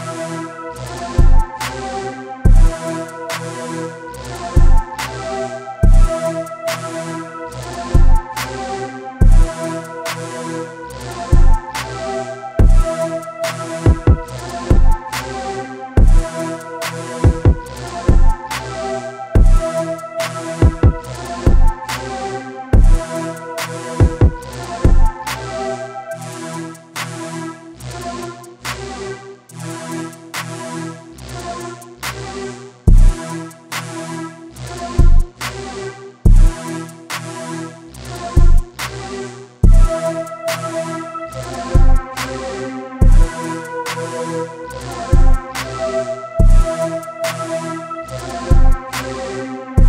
Música Thank you.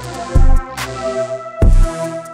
Thank you.